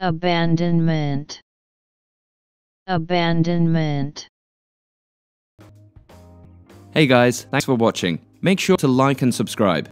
abandonment abandonment Hey guys, thanks for watching. Make sure to like and subscribe.